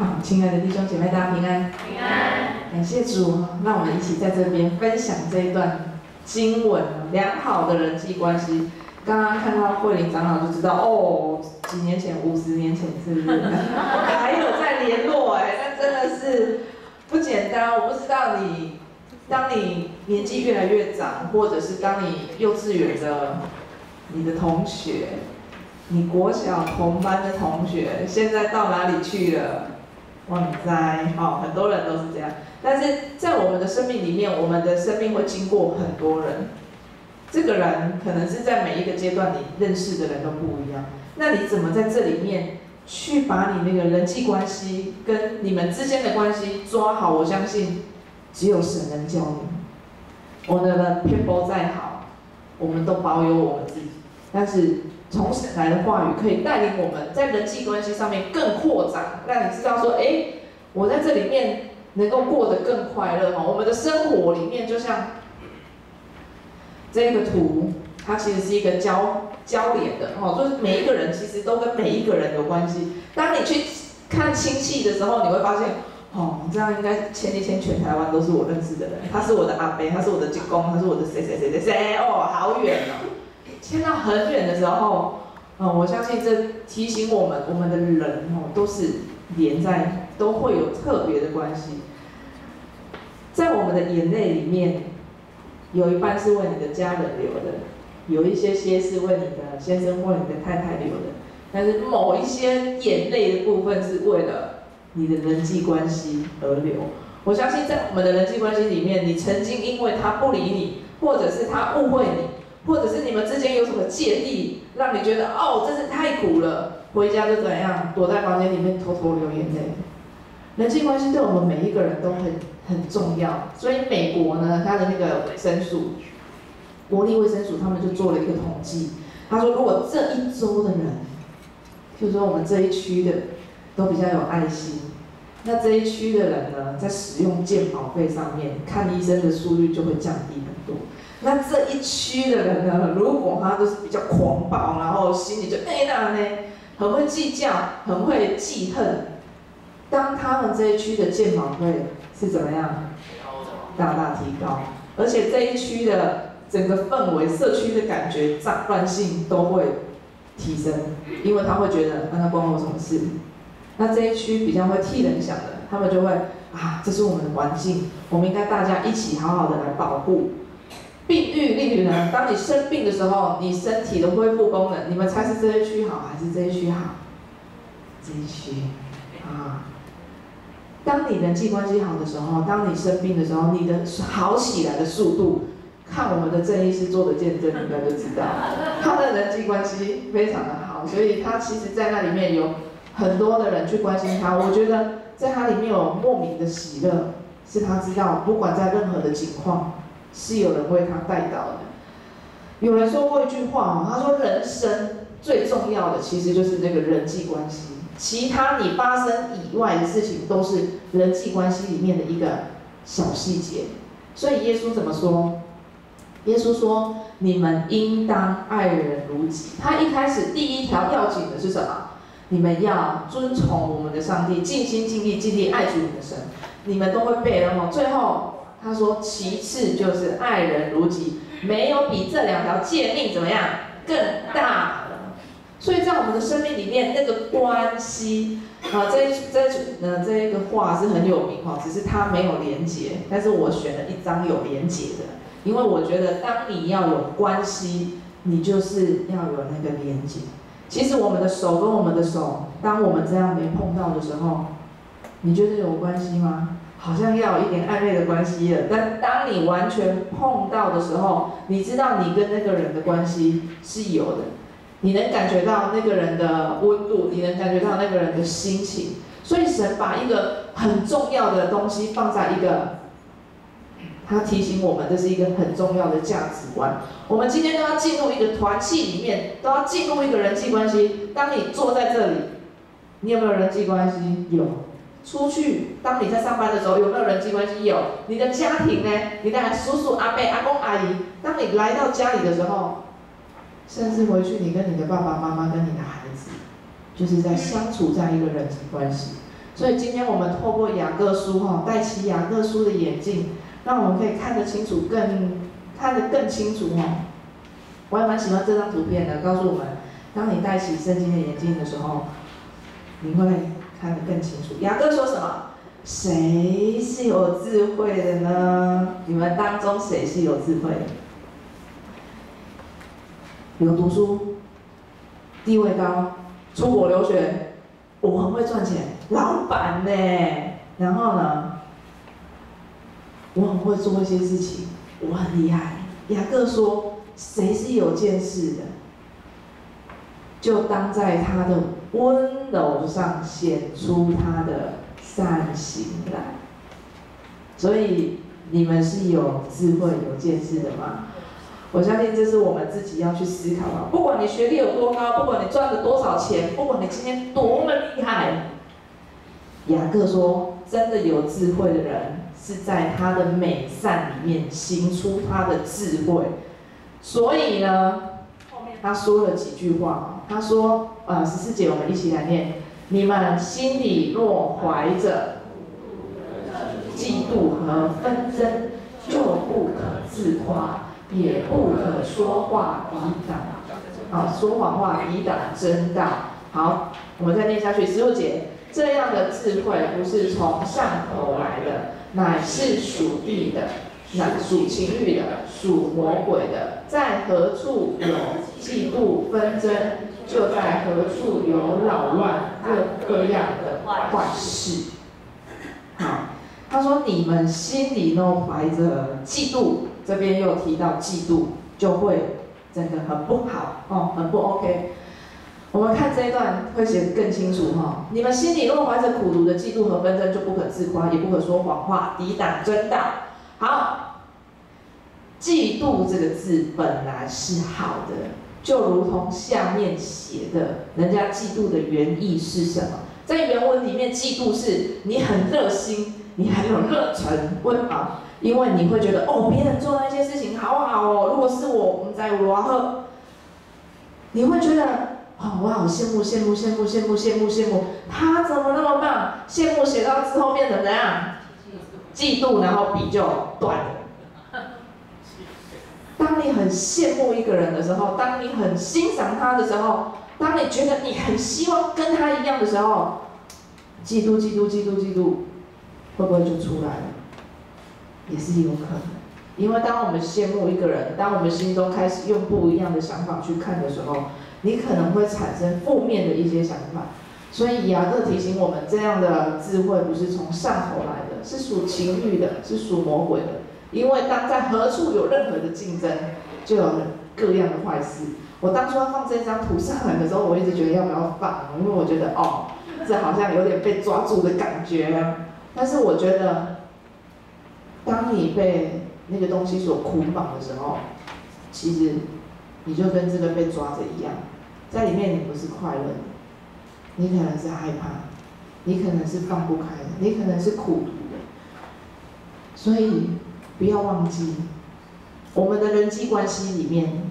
好，亲爱的弟兄姐妹，大家平安。平安。感谢主，让我们一起在这边分享这一段经文，良好的人际关系。刚刚看到慧玲长老就知道，哦，几年前、五十年前是不是？还有在联络哎，那真的是不简单。我不知道你，当你年纪越来越长，或者是当你幼稚园的你的同学，你国小同班的同学，现在到哪里去了？旺灾，哦，很多人都是这样。但是在我们的生命里面，我们的生命会经过很多人。这个人可能是在每一个阶段你认识的人都不一样。那你怎么在这里面去把你那个人际关系跟你们之间的关系抓好？我相信只有神能教你。我们的偏颇再好，我们都保有我们自己。但是从神来的话语可以带领我们在人际关系上面更扩展，让你知道说，哎，我在这里面能够过得更快乐哈。我们的生活里面就像。这个图，它其实是一个交交联的哦，就是每一个人其实都跟每一个人有关系。当你去看亲戚的时候，你会发现，哦，这样应该前几天全台湾都是我认识的人，他是我的阿伯，他是我的舅公，他是我的谁谁谁谁谁，哦，好远哦，牵到很远的时候，嗯，我相信这提醒我们，我们的人哦都是连在，都会有特别的关系，在我们的眼泪里面。有一半是为你的家人流的，有一些些是为你的先生或你的太太流的，但是某一些眼泪的部分是为了你的人际关系而流。我相信在我们的人际关系里面，你曾经因为他不理你，或者是他误会你，或者是你们之间有什么芥蒂，让你觉得哦，真是太苦了，回家就怎样，躲在房间里面偷偷流眼泪。人际关系对我们每一个人都很很重要，所以美国呢，它的那个卫生署，国立卫生署，他们就做了一个统计，他说，如果这一周的人，就说我们这一区的都比较有爱心，那这一区的人呢，在使用健保费上面，看医生的速率就会降低很多。那这一区的人呢，如果他都是比较狂暴，然后心里就哎那呢，很会计较，很会记恨。当他们这一区的健保费是怎么样，大大提高，而且这一区的整个氛围、社区的感觉、脏乱性都会提升，因为他会觉得，那关我什么事？那这一区比较会替人想的，他们就会啊，这是我们的环境，我们应该大家一起好好的来保护。病愈率呢？当你生病的时候，你身体的恢复功能，你们猜是这一区好还是这一区好？这一区啊。当你人际关系好的时候，当你生病的时候，你的好起来的速度，看我们的郑医师做的见证，应该就知道，他的人际关系非常的好，所以他其实在那里面有很多的人去关心他。我觉得在他里面有莫名的喜乐，是他知道不管在任何的情况，是有人为他带到的。有人说过一句话他说人生最重要的其实就是那个人际关系。其他你发生以外的事情，都是人际关系里面的一个小细节。所以耶稣怎么说？耶稣说：“你们应当爱人如己。”他一开始第一条要紧的是什么？你们要遵从我们的上帝，尽心尽力尽力爱主你的神。你们都会背了吗？最后他说：“其次就是爱人如己。”没有比这两条诫命怎么样更大了。所以在我们的生命里面，那个关系啊，这这呃这一个话是很有名哈，只是它没有连结，但是我选了一张有连结的，因为我觉得当你要有关系，你就是要有那个连结。其实我们的手跟我们的手，当我们这样没碰到的时候，你觉得有关系吗？好像要有一点暧昧的关系了。但当你完全碰到的时候，你知道你跟那个人的关系是有的。你能感觉到那个人的温度，你能感觉到那个人的心情，所以神把一个很重要的东西放在一个，他提醒我们这是一个很重要的价值观。我们今天都要进入一个团契里面，都要进入一个人际关系。当你坐在这里，你有没有人际关系？有。出去，当你在上班的时候，有没有人际关系？有。你的家庭呢？你的叔叔、阿伯、阿公、阿姨，当你来到家里的时候。甚至回去，你跟你的爸爸妈妈跟你的孩子，就是在相处在一个人际关系。所以今天我们透过雅各书哈，戴起雅各书的眼镜，让我们可以看得清楚，更看得更清楚哈。我也蛮喜欢这张图片的，告诉我们，当你戴起圣经的眼镜的时候，你会看得更清楚。雅各说什么？谁是有智慧的呢？你们当中谁是有智慧？有读书，地位高，出国留学，我很会赚钱，老板呢？然后呢，我很会做一些事情，我很厉害。雅各说。谁是有见识的，就当在他的温柔上显出他的善行来。所以你们是有智慧、有见识的吗？我相信这是我们自己要去思考的。不管你学历有多高，不管你赚了多少钱，不管你今天多么厉害，雅各说，真的有智慧的人是在他的美善里面行出他的智慧。所以呢，他说了几句话。他说：“呃，十四节，我们一起来念。你们心里若怀着嫉妒和纷争，就不可自夸，也不可说话抵挡，啊，说谎话抵挡真道。好，我们再念下去。十五节，这样的智慧不是从上头来的，乃是属地的。”乃属情欲的，属魔鬼的，在何处有嫉妒纷争，就在何处有扰乱各各样的坏事。好，他说你们心里都怀着嫉妒，这边又提到嫉妒，就会真的很不好哦，很不 OK。我们看这一段会写得更清楚哈。你们心里若怀着苦毒的嫉妒和纷争，就不可自夸，也不可说谎话，抵挡真道。好，嫉妒这个字本来是好的，就如同下面写的，人家嫉妒的原意是什么？在原文里面，嫉妒是你很热心，你很有热忱，为什么？因为你会觉得哦，别人做那些事情好好哦，如果是我，我们在如何？你会觉得哦，我好羡慕羡慕羡慕羡慕羡慕羡慕，他怎么那么棒？羡慕写到之后变成怎样？嫉妒，然后笔就断了。当你很羡慕一个人的时候，当你很欣赏他的时候，当你觉得你很希望跟他一样的时候，嫉妒、嫉妒、嫉妒、嫉妒，会不会就出来了？也是有可能。因为当我们羡慕一个人，当我们心中开始用不一样的想法去看的时候，你可能会产生负面的一些想法。所以雅各提醒我们，这样的智慧不是从上头来的，是属情欲的，是属魔鬼的。因为当在何处有任何的竞争，就有各样的坏事。我当初要放这张图上来的时候，我一直觉得要不要放，因为我觉得哦，这好像有点被抓住的感觉。但是我觉得，当你被那个东西所捆绑的时候，其实你就跟这个被抓着一样，在里面你不是快乐的。你可能是害怕，你可能是放不开的，你可能是苦读的，所以不要忘记，我们的人际关系里面，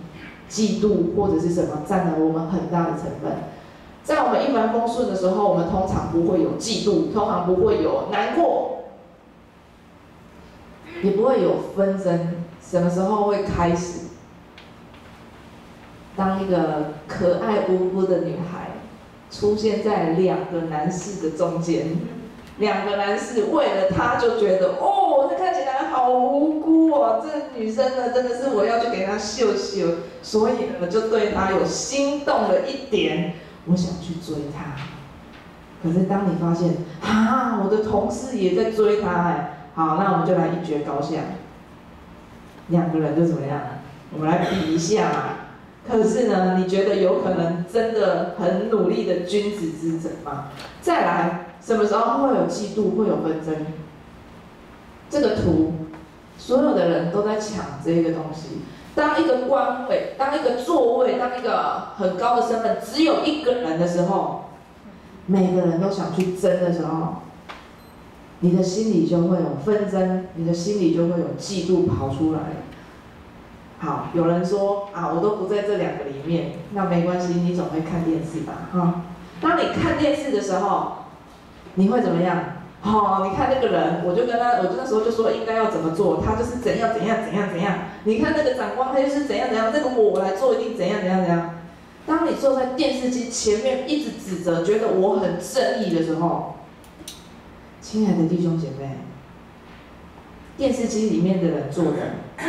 嫉妒或者是什么占了我们很大的成分。在我们一帆风顺的时候，我们通常不会有嫉妒，通常不会有难过，也不会有纷争。什么时候会开始？当一个可爱无辜的女孩。出现在两个男士的中间，两个男士为了她就觉得哦，这看起来好无辜哦，这女生呢真的是我要去给她秀秀，所以呢就对她有心动了一点，我想去追她。可是当你发现啊，我的同事也在追她哎，好，那我们就来一决高下，两个人就怎么样？我们来比一下嘛。可是呢，你觉得有可能真的很努力的君子之争吗？再来，什么时候会有嫉妒，会有纷争？这个图，所有的人都在抢这个东西。当一个官位，当一个座位，当一个很高的身份，只有一个人的时候，每个人都想去争的时候，你的心里就会有纷争，你的心里就会有嫉妒跑出来。好，有人说啊，我都不在这两个里面，那没关系，你总会看电视吧？哈，当你看电视的时候，你会怎么样？哦，你看那个人，我就跟他，我就那时候就说应该要怎么做，他就是怎样怎样怎样怎样。你看那个长官，他就是怎样怎样，那个我来做一定怎样怎样怎样。当你坐在电视机前面一直指责，觉得我很正义的时候，亲爱的弟兄姐妹，电视机里面的人做的，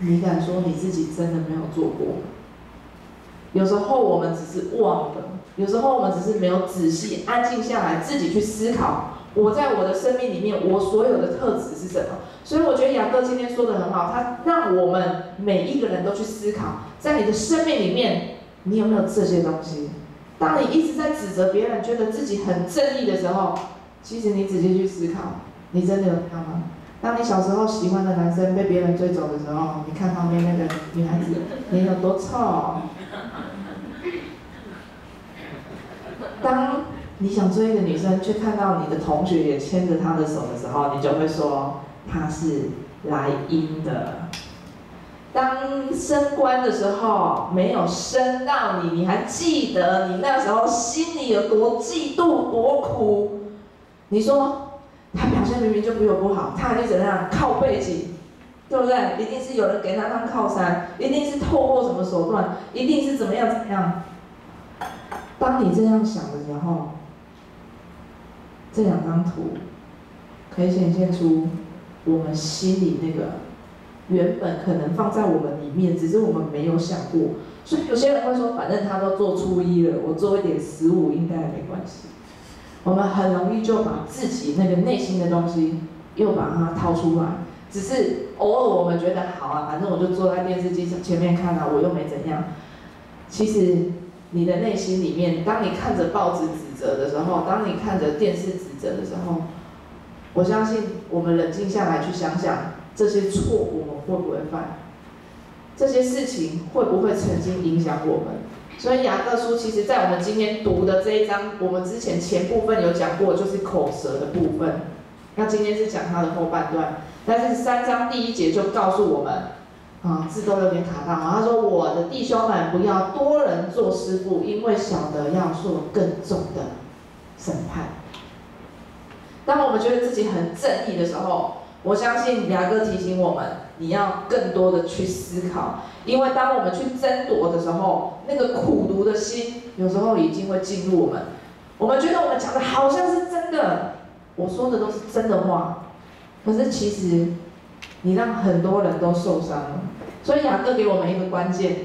你敢说你自己真的没有做过？有时候我们只是忘了，有时候我们只是没有仔细安静下来，自己去思考。我在我的生命里面，我所有的特质是什么？所以我觉得杨哥今天说的很好，他让我们每一个人都去思考，在你的生命里面，你有没有这些东西？当你一直在指责别人，觉得自己很正义的时候，其实你仔细去思考，你真的有这样吗？当你小时候喜欢的男生被别人追走的时候，你看旁边那个女孩子脸有多臭？当你想追一个女生，却看到你的同学也牵着她的手的时候，你就会说她是来阴的。当升官的时候没有升到你，你还记得你那时候心里有多嫉妒、多苦？你说他表现明明就比我不好，他还是怎样靠背景，对不对？一定是有人给他当靠山，一定是透过什么手段，一定是怎么样怎么样。当你这样想的时候，这两张图可以显现出我们心里那个原本可能放在我们里面，只是我们没有想过。所以有些人会说，反正他都做初一了，我做一点十五应该没关系。我们很容易就把自己那个内心的东西又把它掏出来，只是偶尔我们觉得好啊，反正我就坐在电视机前面看啊，我又没怎样。其实。你的内心里面，当你看着报纸指责的时候，当你看着电视指责的时候，我相信我们冷静下来去想想，这些错我们会不会犯？这些事情会不会曾经影响我们？所以雅各书其实在我们今天读的这一章，我们之前前部分有讲过，就是口舌的部分。那今天是讲它的后半段，但是三章第一节就告诉我们。啊，字都有点卡到啊。他说：“我的弟兄们，不要多人做师傅，因为晓得要做更重的审判。”当我们觉得自己很正义的时候，我相信牙哥提醒我们，你要更多的去思考，因为当我们去争夺的时候，那个苦读的心有时候已经会进入我们。我们觉得我们讲的好像是真的，我说的都是真的话，可是其实你让很多人都受伤了。所以雅各给我们一个关键，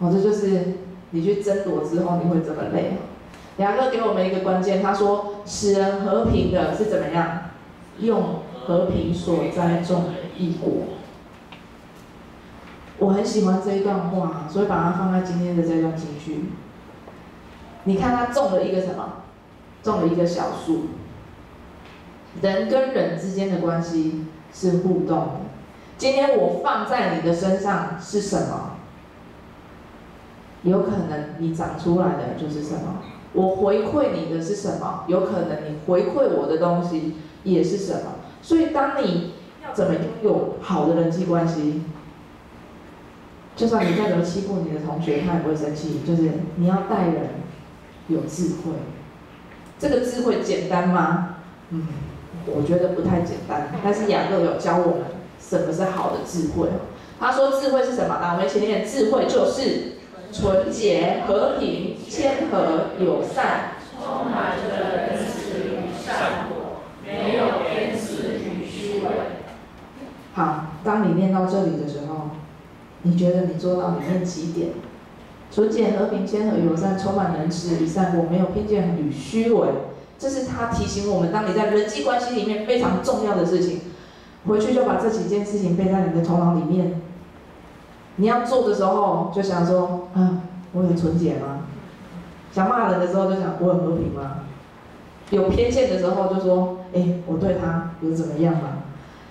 哦，这就是你去争夺之后你会怎么累。雅各给我们一个关键，他说：“使人和平的是怎么样？用和平所栽种的异果。”我很喜欢这一段话，所以把它放在今天的这段情绪。你看他种了一个什么？种了一个小树。人跟人之间的关系是互动的。今天我放在你的身上是什么？有可能你长出来的就是什么？我回馈你的是什么？有可能你回馈我的东西也是什么？所以当你要怎么拥有好的人际关系，就算你再怎么欺负你的同学，他也不会生气。就是你要待人有智慧，这个智慧简单吗？嗯，我觉得不太简单。但是雅各有教我们。什么是好的智慧？他说智慧是什么？那我们一起念：智慧就是纯洁、和平、谦和、友善，充满着仁慈与善果，没有偏私与虚伪。好，当你念到这里的时候，你觉得你做到里面几点？纯洁、和平、谦和、友善，充满仁慈与善果，没有偏见与虚伪。这是他提醒我们，当你在人际关系里面非常重要的事情。回去就把这几件事情背在你的头脑里面。你要做的时候就想说：啊，我很纯洁吗？想骂人的时候就想我很和平吗？有偏见的时候就说：哎，我对他有怎么样吗？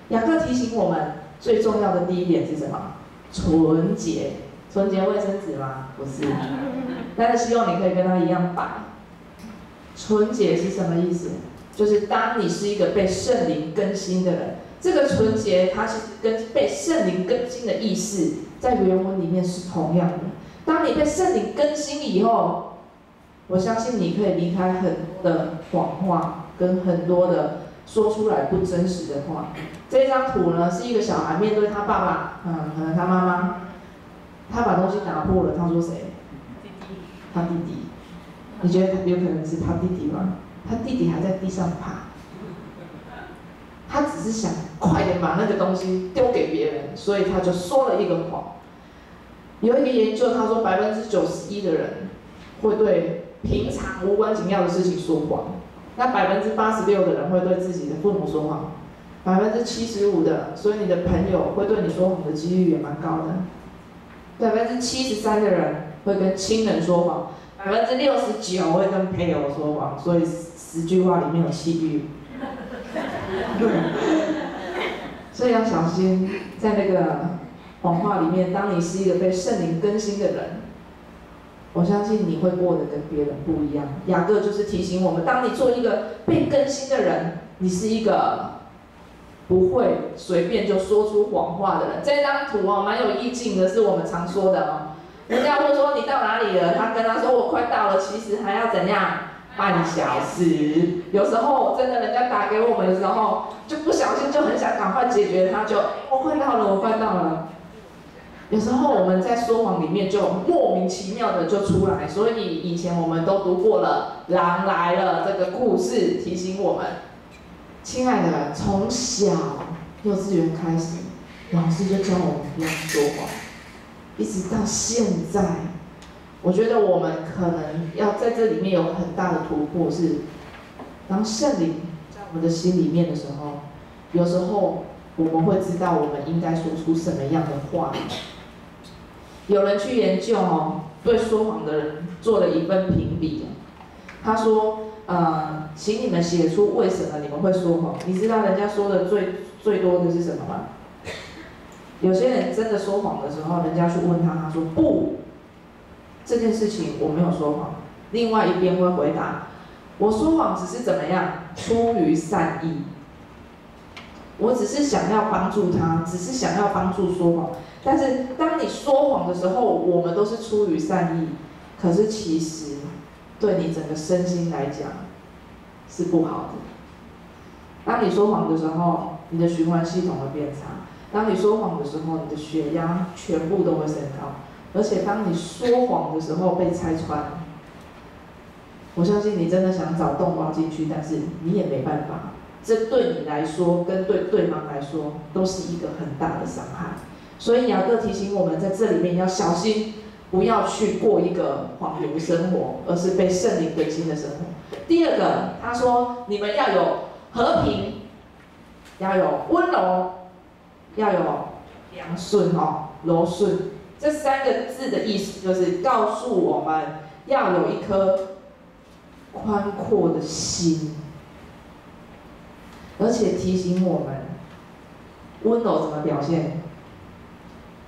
雅各提醒我们，最重要的第一点是什么？纯洁。纯洁卫生纸吗？不是。但是希望你可以跟他一样白。纯洁是什么意思？就是当你是一个被圣灵更新的人。这个纯洁，它其实跟被圣灵更新的意思，在原文里面是同样的。当你被圣灵更新以后，我相信你可以离开很多的谎话，跟很多的说出来不真实的话。这张图呢，是一个小孩面对他爸爸，嗯，可能他妈妈，他把东西打破了，他说谁？他弟弟。你觉得有可能是他弟弟吗？他弟弟还在地上爬，他只是想快点把那个东西丢给别人，所以他就说了一个谎。有一个研究，他说百分之九十一的人会对平常无关紧要的事情说谎，那百分之八十六的人会对自己的父母说谎，百分之七十五的，所以你的朋友会对你说谎的几率也蛮高的，百分之七十三的人会跟亲人说谎。百分之六十九会跟配偶说谎，所以十句话里面有七句。所以要小心，在那个谎话里面，当你是一个被圣灵更新的人，我相信你会过得跟别人不一样。雅各就是提醒我们，当你做一个被更新的人，你是一个不会随便就说出谎话的人。这张图哦，蛮有意境的，是我们常说的哦。人家会说你到哪里了？他跟他说我快到了，其实还要怎样？半小时。有时候真的人家打给我们的时候，就不小心就很想赶快解决，他就我快到了，我快到了。有时候我们在说谎里面就莫名其妙的就出来，所以以前我们都读过了《狼来了》这个故事，提醒我们，亲爱的，从小幼稚园开始，老师就教我们不要说谎。一直到现在，我觉得我们可能要在这里面有很大的突破，是当圣灵在我们的心里面的时候，有时候我们会知道我们应该说出什么样的话。有人去研究哦，对说谎的人做了一份评比，他说：“呃，请你们写出为什么你们会说谎。你知道人家说的最最多的是什么吗？”有些人真的说谎的时候，人家去问他，他说不，这件事情我没有说谎。另外一边会回答，我说谎只是怎么样，出于善意，我只是想要帮助他，只是想要帮助说谎。但是当你说谎的时候，我们都是出于善意，可是其实对你整个身心来讲是不好的。当你说谎的时候，你的循环系统会变差。当你说谎的时候，你的血压全部都会升高，而且当你说谎的时候被拆穿，我相信你真的想找洞挖进去，但是你也没办法。这对你来说，跟对对方来说，都是一个很大的伤害。所以雅各提醒我们，在这里面要小心，不要去过一个谎言生活，而是被圣灵更新的生活。第二个，他说你们要有和平，要有温柔。要有良顺哦，柔顺这三个字的意思，就是告诉我们要有一颗宽阔的心，而且提醒我们温柔怎么表现。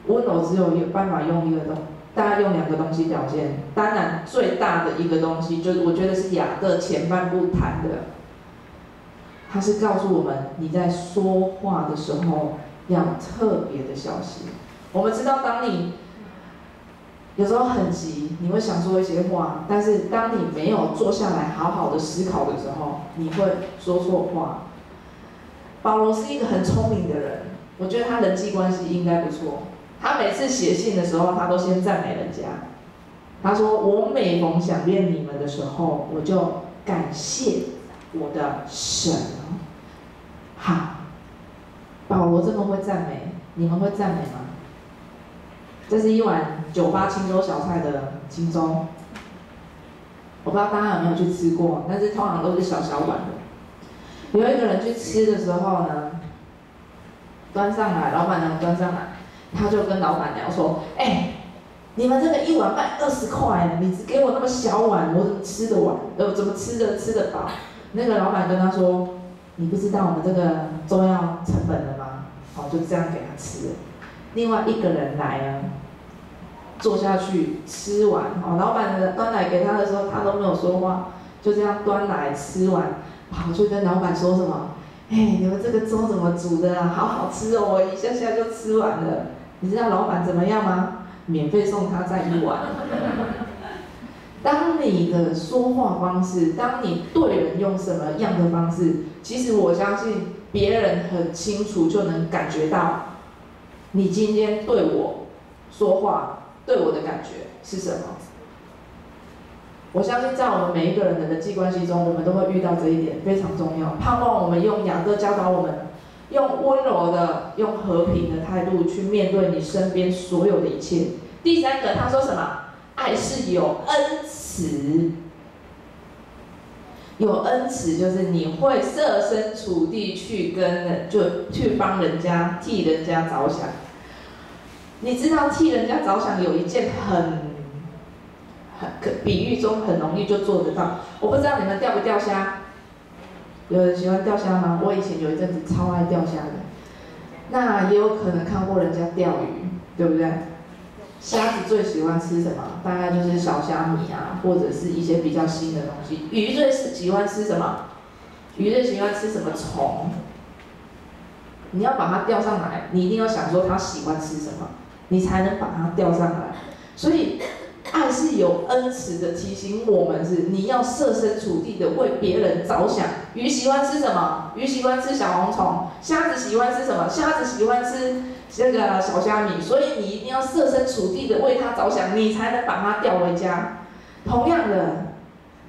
温柔只有一个办法，用一个东，大概用两个东西表现。当然，最大的一个东西，就是我觉得是雅各前半部谈的，他是告诉我们你在说话的时候。要特别的小心。我们知道，当你有时候很急，你会想说一些话，但是当你没有坐下来好好的思考的时候，你会说错话。保罗是一个很聪明的人，我觉得他人际关系应该不错。他每次写信的时候，他都先赞美人家。他说：“我每逢想念你们的时候，我就感谢我的神。”好。保罗这么会赞美，你们会赞美吗？这是一碗酒吧青州小菜的青州，我不知道大家有没有去吃过，但是通常都是小小碗的。有一个人去吃的时候呢，端上来，老板娘端上来，他就跟老板娘说：“哎，你们这个一碗卖二十块，你只给我那么小碗，我怎么吃得完？呃，怎么吃得吃得饱？”那个老板跟他说。你不知道我们这个重要成本的吗？好，就这样给他吃。另外一个人来啊，坐下去吃完，哦，老板的端来给他的时候，他都没有说话，就这样端来吃完，跑去跟老板说什么？哎，你们这个粥怎么煮的啊？好好吃哦，我一下下就吃完了。你知道老板怎么样吗？免费送他再一碗。当你的说话方式，当你对人用什么样的方式，其实我相信别人很清楚就能感觉到，你今天对我说话对我的感觉是什么。我相信在我们每一个人的人际关系中，我们都会遇到这一点，非常重要。盼望我们用雅各教导我们，用温柔的、用和平的态度去面对你身边所有的一切。第三个，他说什么？爱是有恩慈，有恩慈就是你会设身处地去跟人，就去帮人家替人家着想。你知道替人家着想有一件很很。可比喻中很容易就做得到。我不知道你们钓不钓虾，有人喜欢钓虾吗？我以前有一阵子超爱钓虾的。那也有可能看过人家钓鱼，对不对？虾子最喜欢吃什么？大概就是小虾米啊，或者是一些比较新的东西。鱼最是喜欢吃什么？鱼最喜欢吃什么虫？你要把它钓上来，你一定要想说它喜欢吃什么，你才能把它钓上来。所以。爱是有恩慈的提醒我们，是你要设身处地的为别人着想。鱼喜欢吃什么？鱼喜欢吃小红虫。虾子喜欢吃什么？虾子喜欢吃这个小虾米。所以你一定要设身处地的为他着想，你才能把他钓回家。同样的，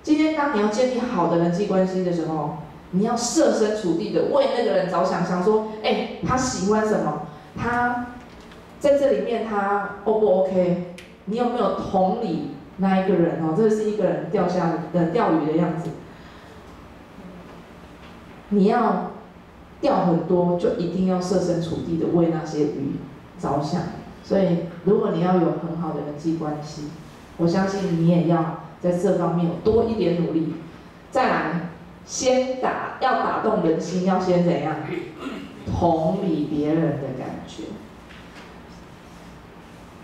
今天当你要建立好的人际关系的时候，你要设身处地的为那个人着想，想说，哎，他喜欢什么？他在这里面他 O 不 OK？你有没有同理那一个人哦？这是一个人钓下的钓鱼的样子。你要钓很多，就一定要设身处地的为那些鱼着想。所以，如果你要有很好的人际关系，我相信你也要在这方面有多一点努力。再来，先打要打动人心，要先怎样？同理别人的感觉。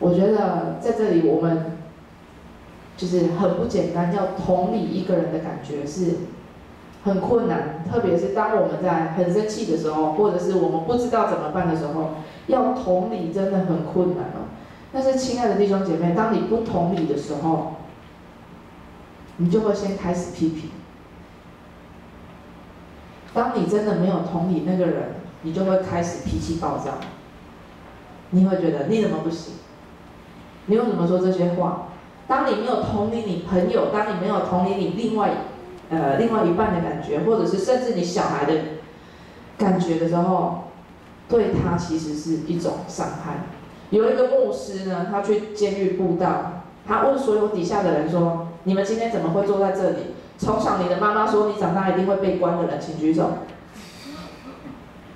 我觉得在这里我们就是很不简单，要同理一个人的感觉是很困难，特别是当我们在很生气的时候，或者是我们不知道怎么办的时候，要同理真的很困难哦。但是亲爱的弟兄姐妹，当你不同理的时候，你就会先开始批评。当你真的没有同理那个人，你就会开始脾气暴躁，你会觉得你怎么不行？你为什么说这些话？当你没有同理你朋友，当你没有同理你另外，呃，另外一半的感觉，或者是甚至你小孩的感觉的时候，对他其实是一种伤害。有一个牧师呢，他去监狱布道，他问所有底下的人说：“你们今天怎么会坐在这里？从小你的妈妈说你长大一定会被关的人，请举手。”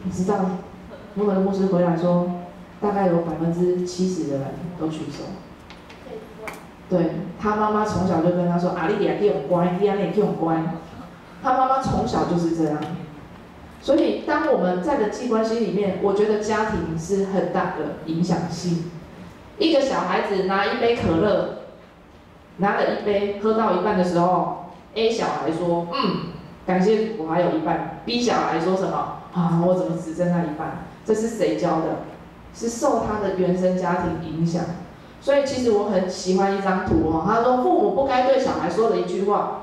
你知道，那个牧师回来说。大概有百分之七十的人都举手。对他妈妈从小就跟他说：“阿丽亚给我乖，丽亚你很乖。”他妈妈从小就是这样。所以，当我们在人际关系里面，我觉得家庭是很大的影响性。一个小孩子拿一杯可乐，拿了一杯喝到一半的时候，A 小孩说：“嗯，感谢我还有一半。”B 小孩说什么？啊，我怎么只剩那一半？这是谁教的？是受他的原生家庭影响，所以其实我很喜欢一张图哦。他说父母不该对小孩说的一句话，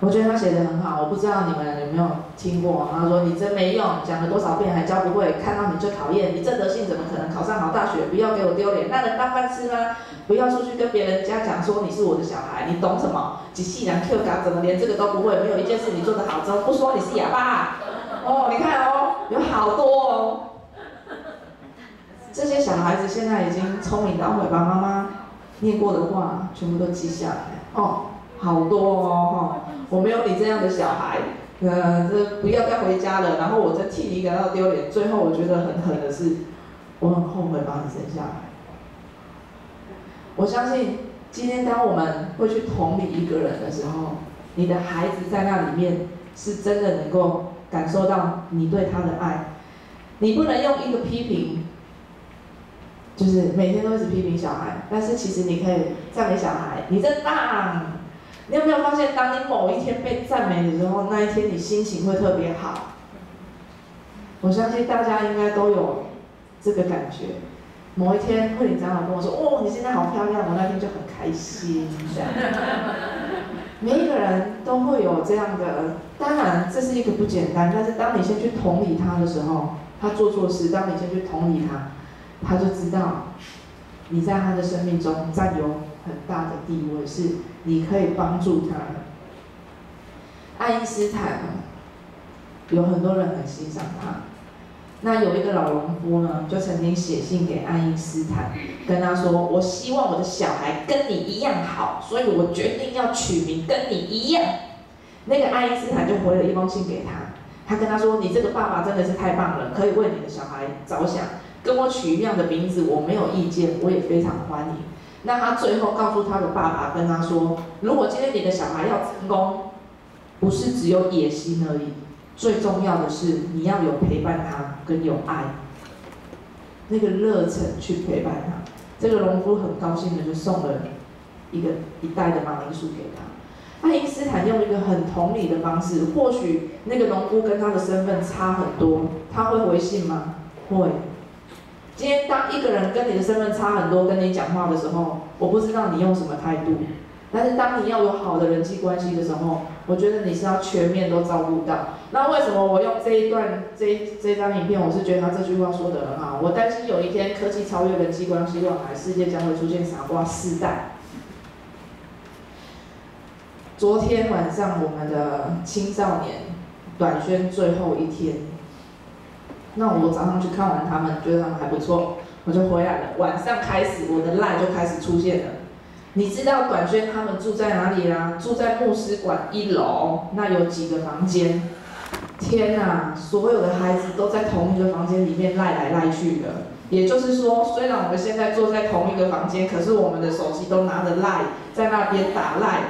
我觉得他写的很好。我不知道你们有没有听过。他说你真没用，讲了多少遍还教不会，看到你就讨厌。你这德性怎么可能考上好大学？不要给我丢脸，那能当饭吃吗？不要出去跟别人家讲说你是我的小孩，你懂什么？几细然 Q 感怎么连这个都不会？没有一件事你做得好，之后不说你是哑巴。哦，你看哦，有好多哦。这些小孩子现在已经聪明到会把妈妈念过的话全部都记下来哦，好多哦哈！我没有你这样的小孩，呃，这不要再回家了。然后我再替你感到丢脸。最后我觉得很狠的是，我很后悔把你生下来。我相信今天当我们会去同理一个人的时候，你的孩子在那里面是真的能够感受到你对他的爱。你不能用一个批评。就是每天都一直批评小孩，但是其实你可以赞美小孩，你真棒！你有没有发现，当你某一天被赞美的时候，那一天你心情会特别好？我相信大家应该都有这个感觉。某一天，慧玲长老跟我说：“哦，你现在好漂亮！”我那天就很开心。这样，每一个人都会有这样的，当然这是一个不简单。但是当你先去同理他的时候，他做错事，当你先去同理他，他就知道你在他的生命中占有很大的地位，是你可以帮助他。爱因斯坦有很多人很欣赏他。那有一个老农夫呢，就曾经写信给爱因斯坦，跟他说：“我希望我的小孩跟你一样好，所以我决定要取名跟你一样。”那个爱因斯坦就回了一封信给他，他跟他说：“你这个爸爸真的是太棒了，可以为你的小孩着想，跟我取一样的名字，我没有意见，我也非常欢迎。”那他最后告诉他的爸爸，跟他说：“如果今天你的小孩要成功，不是只有野心而已。”最重要的是，你要有陪伴他，跟有爱，那个热忱去陪伴他。这个农夫很高兴的就送了一个一袋的马铃薯给他。爱因斯坦用一个很同理的方式，或许那个农夫跟他的身份差很多，他会回信吗？会。今天当一个人跟你的身份差很多，跟你讲话的时候，我不知道你用什么态度。但是当你要有好的人际关系的时候，我觉得你是要全面都照顾到。那为什么我用这一段这这张影片，我是觉得他这句话说的很好。我担心有一天科技超越人际关系往来，世界将会出现傻瓜世代。昨天晚上我们的青少年短宣最后一天，那我早上去看完他们，觉得他们还不错，我就回来了。晚上开始，我的赖就开始出现了。你知道短宣他们住在哪里啦？住在牧师馆一楼，那有几个房间？天哪，所有的孩子都在同一个房间里面赖来赖去的。也就是说，虽然我们现在坐在同一个房间，可是我们的手机都拿着赖在那边打赖。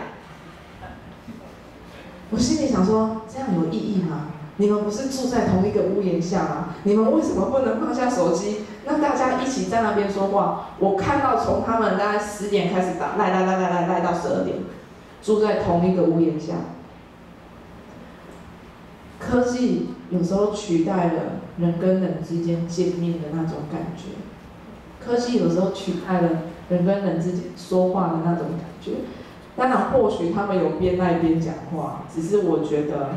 我心里想说，这样有意义吗？你们不是住在同一个屋檐下吗？你们为什么不能放下手机，让大家一起在那边说话？我看到从他们大概十点开始打赖赖赖赖赖赖到十二点，住在同一个屋檐下。科技有时候取代了人跟人之间见面的那种感觉，科技有时候取代了人跟人之间说话的那种感觉。当然，或许他们有边赖边讲话，只是我觉得。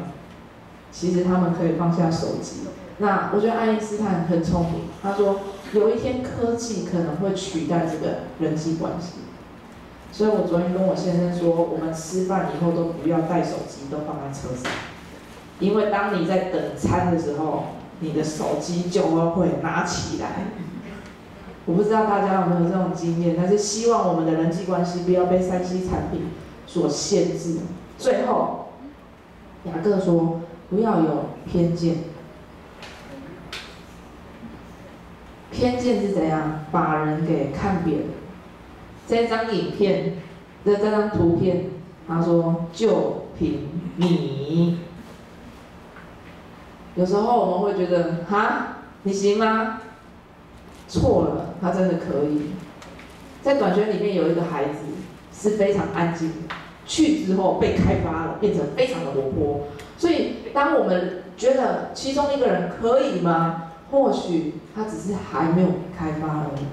其实他们可以放下手机。那我觉得爱因斯坦很聪明，他说有一天科技可能会取代这个人际关系。所以我昨天跟我先生说，我们吃饭以后都不要带手机，都放在车上，因为当你在等餐的时候，你的手机就会拿起来。我不知道大家有没有这种经验，但是希望我们的人际关系不要被三 C 产品所限制。最后，雅各说。不要有偏见，偏见是怎样把人给看扁？这张影片的这张图片，他说就凭你。有时候我们会觉得，哈，你行吗？错了，他真的可以。在短圈里面有一个孩子是非常安静，去之后被开发了，变成非常的活泼。所以，当我们觉得其中一个人可以吗？或许他只是还没有开发而已。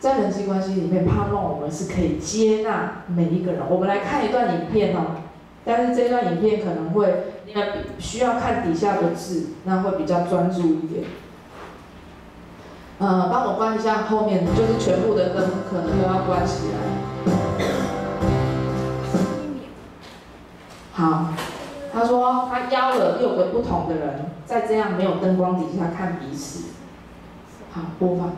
在人际关系里面，盼望我们是可以接纳每一个人。我们来看一段影片哦，但是这段影片可能会你们需要看底下的字，那会比较专注一点。呃，帮我关一下后面，就是全部的灯可能都要关起来。好。他说他邀了六个不同的人，在这样没有灯光底下看彼此。好，播放。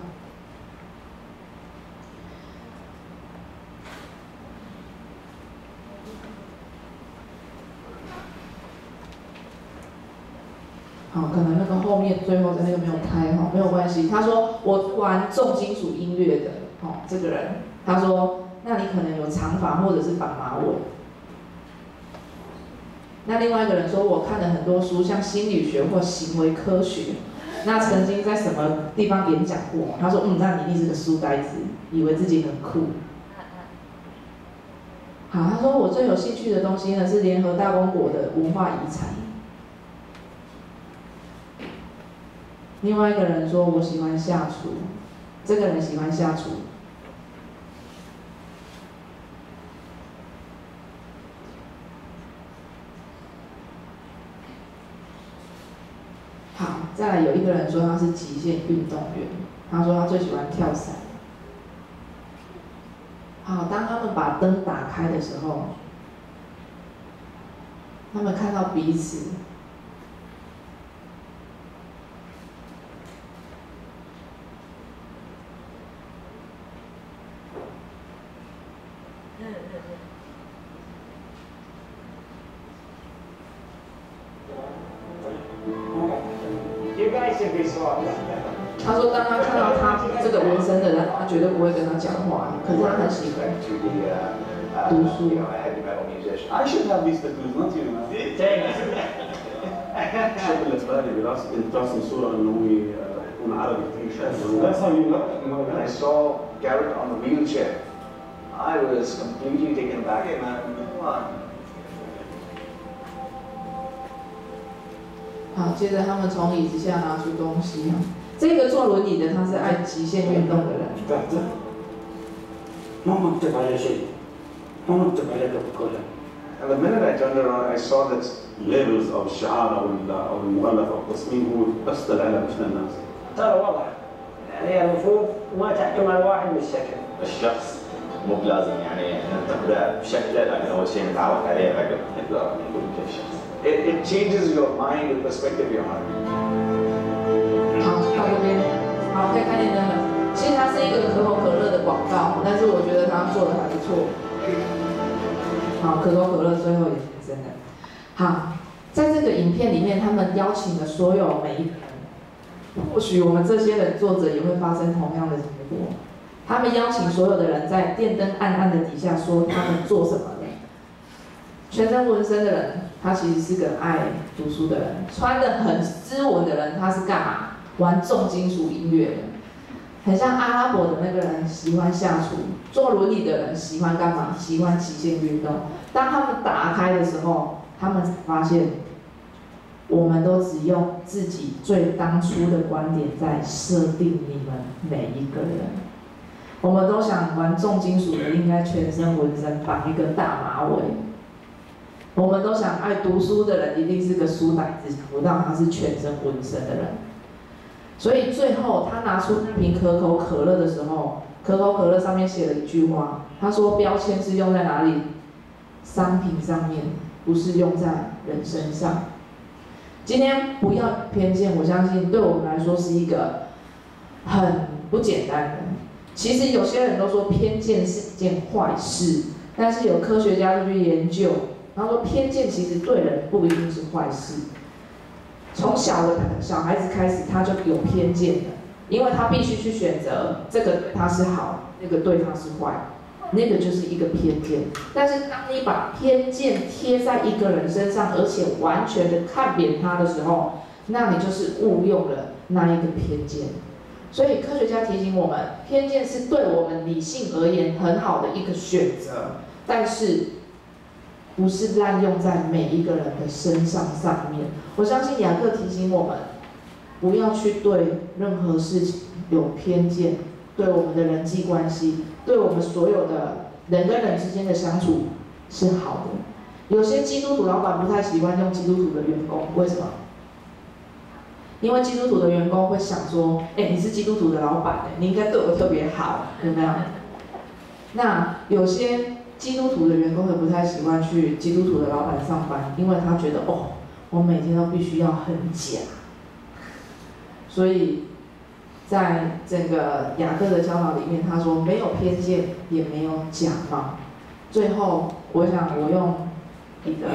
好，可能那个后面最后的那个没有开哈，没有关系。他说我玩重金属音乐的，哦，这个人，他说那你可能有长发或者是绑马尾。那另外一个人说，我看了很多书，像心理学或行为科学。那曾经在什么地方演讲过？他说，嗯，那你一定是个书呆子，以为自己很酷。好，他说我最有兴趣的东西呢是联合大公国的文化遗产。另外一个人说，我喜欢下厨。这个人喜欢下厨。好，再来有一个人说他是极限运动员，他说他最喜欢跳伞。好，当他们把灯打开的时候，他们看到彼此。可是他很喜欢读书。 I should have these tattoos, not you. شوف بالنسبه لي دراسه دراسه الصوره انه هو يكون عربي كثير That's how you know. When I saw Garrett on the wheelchair, I was completely taken back. Hey man, come on. 好，接着他们从椅子下拿出东西。这个坐轮椅的，他是爱极限运动的人。 ما مكتوب عليه شيء. ما مكتوب عليه كوكا And the minute I turned around, I saw that الليبلز أو الشعار أو ال- أو المغلف أو التصميم هو بس للعلم مش للناس ترى واضح. يعني المفروض ما تحكم على واحد بالشكل الشخص مو بلازم يعني ننتقده بشكله لكن أول شيء نتعرف عليه عقب نقدر نقول كيف شخص. it, it changes your mind, the perspective you're on. 好，它是一个可口可乐的广告，但是我觉得他做的还不错。好，可口可乐最后也是真的。好，在这个影片里面，他们邀请了所有每一个人，或许我们这些人作者也会发生同样的结果。他们邀请所有的人在电灯暗暗的底下说他们做什么的。全身纹身的人，他其实是个爱读书的人；穿的很斯文的人，他是干嘛？玩重金属音乐的。很像阿拉伯的那个人喜欢下厨，坐轮椅的人喜欢干嘛？喜欢极限运动。当他们打开的时候，他们发现，我们都只用自己最当初的观点在设定你们每一个人。我们都想玩重金属的，应该全身纹身，绑一个大马尾。我们都想爱读书的人一定是个书呆子，想不到他是全身纹身的人。所以最后他拿出那瓶可口可乐的时候，可口可乐上面写了一句话，他说标签是用在哪里？商品上面，不是用在人身上。今天不要偏见，我相信对我们来说是一个很不简单的。其实有些人都说偏见是一件坏事，但是有科学家就去研究，他说偏见其实对人不一定是坏事。从小的小孩子开始，他就有偏见的，因为他必须去选择这个对他是好，那个对他是坏，那个就是一个偏见。但是当你把偏见贴在一个人身上，而且完全的看扁他的时候，那你就是误用了那一个偏见。所以科学家提醒我们，偏见是对我们理性而言很好的一个选择，但是不是滥用在每一个人的身上上面。我相信雅各提醒我们，不要去对任何事情有偏见，对我们的人际关系，对我们所有的人跟人之间的相处是好的。有些基督徒老板不太喜欢用基督徒的员工，为什么？因为基督徒的员工会想说，哎，你是基督徒的老板，你应该对我特别好，有没有？那有些基督徒的员工也不太喜欢去基督徒的老板上班，因为他觉得，哦，我每天都必须要很假。所以，在这个雅各的教导里面，他说没有偏见，也没有假冒。最后，我想我用一个。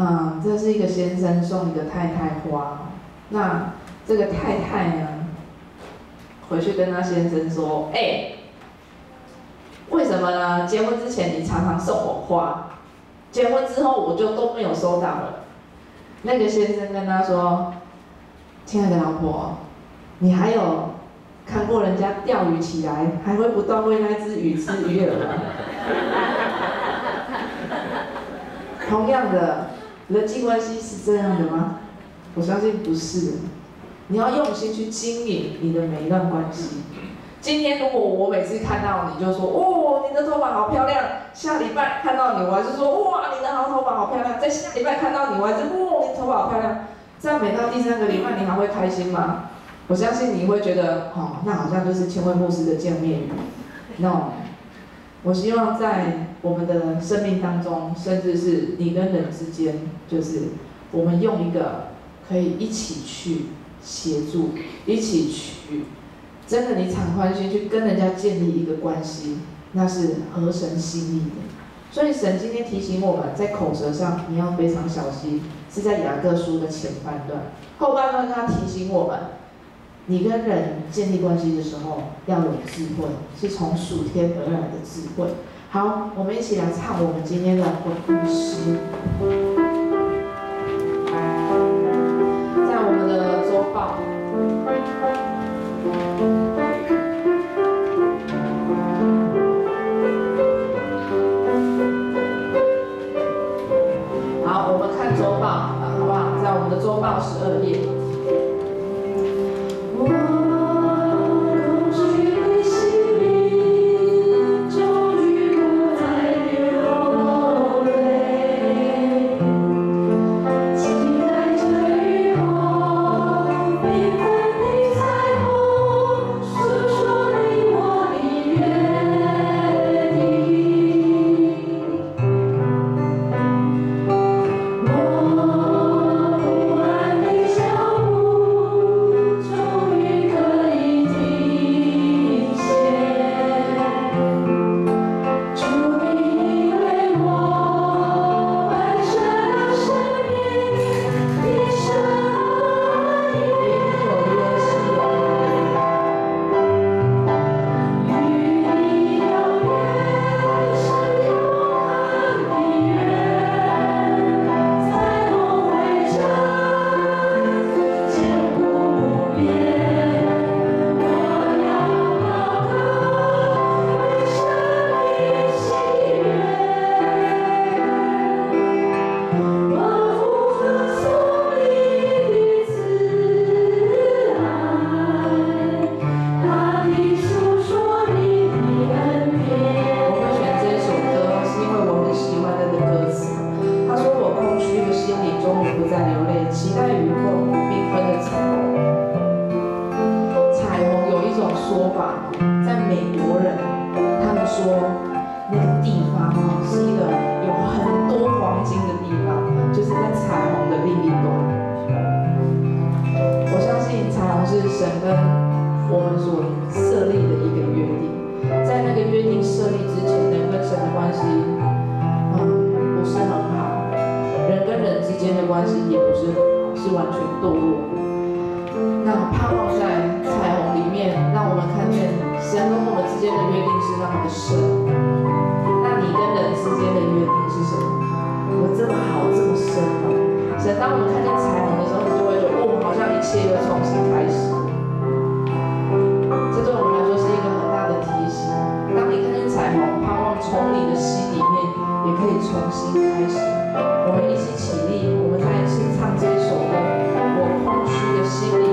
嗯，这是一个先生送一个太太花，那这个太太呢，回去跟他先生说，哎、为什么呢？结婚之前你常常送我花，结婚之后我就都没有收到了。那个先生跟他说，亲爱的老婆，你还有看过人家钓鱼起来还会不断喂那只鱼吃鱼饵吗？同样的。人际关系是这样的吗？我相信不是。你要用心去经营你的每一段关系。今天如果我每次看到你就说，哦，你的头发好漂亮，下礼拜看到你我还是说，哇，你的好头发好漂亮，在下礼拜看到你我还是，哇，你头发好漂亮。这样每到第三个礼拜你还会开心吗？我相信你会觉得，哦，那好像就是千位牧师的见面语。No，我希望在我们的生命当中，甚至是你跟人之间，就是我们用一个可以一起去协助，一起去，真的你敞宽心去跟人家建立一个关系，那是合神心意的。所以神今天提醒我们在口舌上你要非常小心，是在雅各书的前半段，后半段他提醒我们。你跟人建立关系的时候要有智慧，是从属天而来的智慧。好，我们一起来唱我们今天的回顾诗，在我们的周报。到十二页。是神跟我们所设立的一个约定，在那个约定设立之前，人跟神的关系嗯不是很好，人跟人之间的关系也不是，是完全堕落。那盼望在彩虹里面，让我们看见神跟我们之间的约定是那么的深。那你跟人之间的约定是什么？我这么好，这么深吗。神当我们看见彩虹的时候。让一切又重新开始。这对我们来说是一个很大的提醒当你看见彩虹盼望从你的心里面也可以重新开始。我们一起起立我们再一次唱这首歌我空虚的心里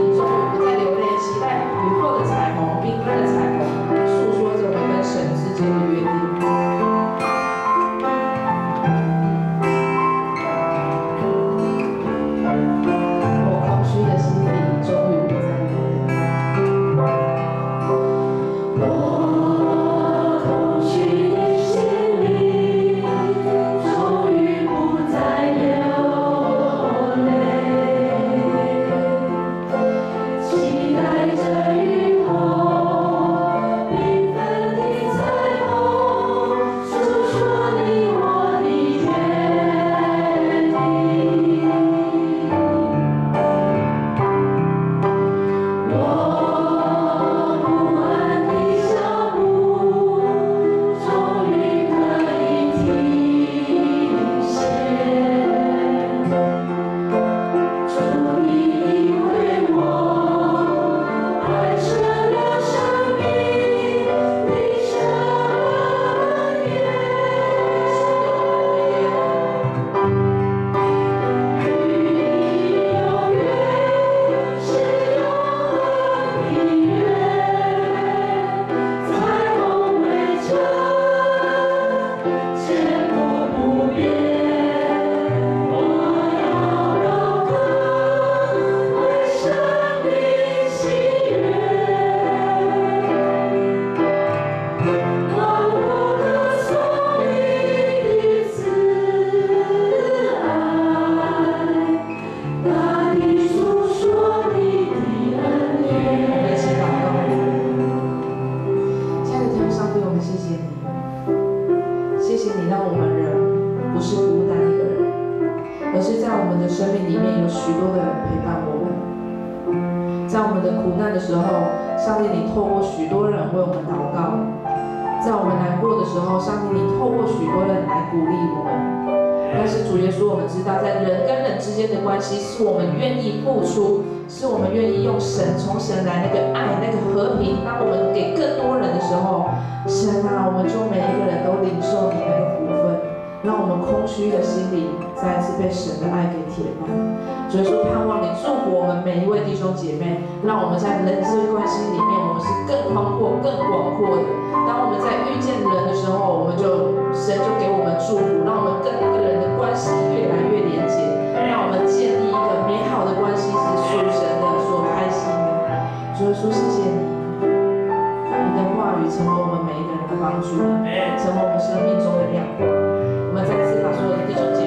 让我们人不是孤单一个人，而是在我们的生命里面有许多的人陪伴我们。在我们的苦难的时候，上帝你透过许多人为我们祷告；在我们难过的时候，上帝你透过许多人来鼓励我们。但是主耶稣，我们知道，在人跟人之间的关系，是我们愿意付出是我们愿意用神从神来那个爱、那个和平，当我们给更多人的时候，神啊，我们就每一个人都领受你那个福分，让我们空虚的心里再一次被神的爱给填满。主耶稣，盼望你祝福我们每一位弟兄姐妹，让我们在人际关系里面，我们是更宽阔、更广阔的。当我们在遇见人的时候，我们就神就给我们祝福，让我们跟那个人的关系越来越连接，让我们建所以说，谢谢你，你的话语成为我们每一个人的帮助，成为我们生命中的亮光。我们再次把所有的弟兄姐妹。